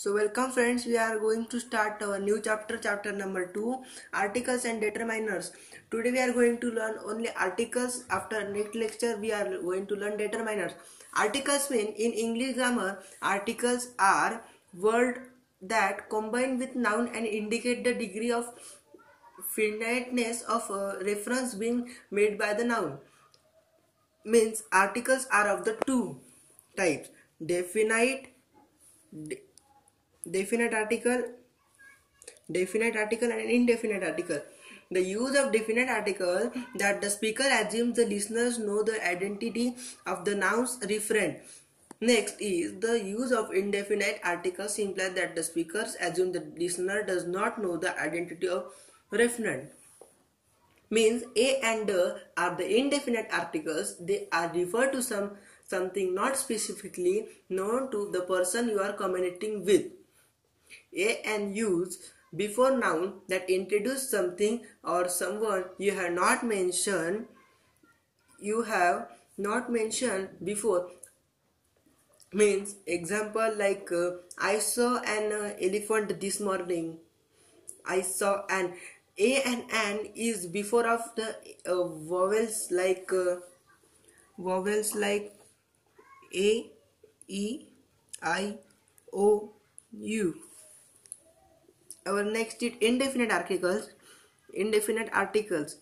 So welcome friends, we are going to start our new chapter, chapter number 2, articles and determiners. Today we are going to learn only articles. After next lecture we are going to learn determiners. Articles mean in English grammar, articles are word that combine with noun and indicate the degree of finiteness of a reference being made by the noun. Means articles are of the two types, definite de definite article definite article and indefinite article. The use of definite article that the speaker assumes the listeners know the identity of the noun's referent. Next is the use of indefinite article implies that the speakers assume the listener does not know the identity of referent. Means a and the are the indefinite articles. They are referred to some something not specifically known to the person you are communicating with a and use before noun that introduce something or someone you have not mentioned you have not mentioned before. Means example like uh, i saw an uh, elephant this morning. I saw an a and an is before of the uh, vowels like uh, vowels like a e i o u our next is indefinite articles indefinite articles.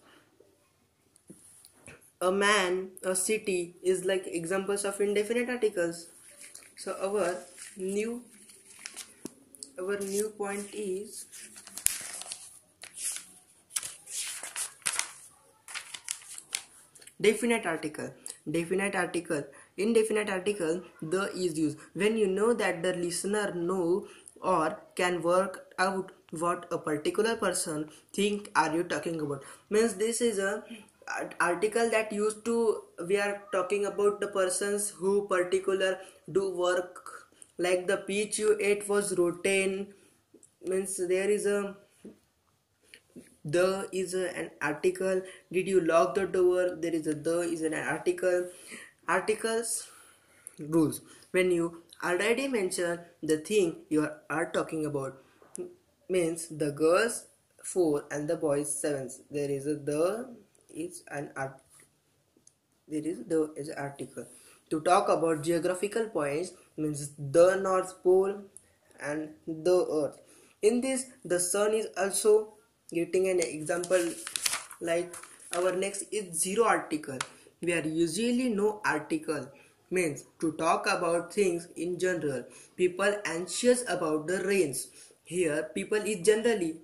A man a city is like examples of indefinite articles. So our new our new point is definite article definite article indefinite article the is used. When you know that the listener know or can work out what a particular person think are you talking about. Means this is a article that used to we are talking about the persons who particular do work like the peach you ate was rotten means there is a the is a, an article. Did you lock the door? There is a the is an article. Articles rules. When you already mentioned the thing you are talking about. Means the girls 4 and the boys 7 there is a the is an art there is the is an article. To talk about geographical points means the north pole and the earth. In this the sun is also getting an example like our next is zero article. Where usually no article means to talk about things in general. People anxious about the rains. Here people is generally.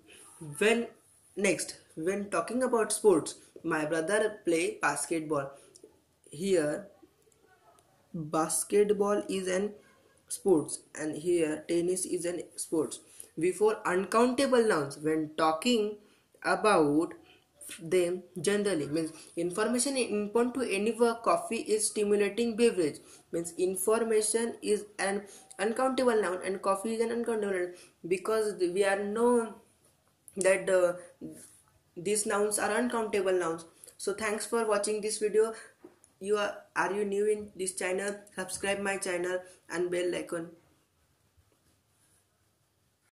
When next when talking about sports my brother play basketball. Here basketball is an sports and here tennis is an sports. Before uncountable nouns when talking about them generally. Means information input to any work coffee is stimulating beverage. Means information is an uncountable noun and coffee is an uncountable noun. Because we are know that uh, these nouns are uncountable nouns. So thanks for watching this video. You are are you new in this channel? Subscribe my channel and bell icon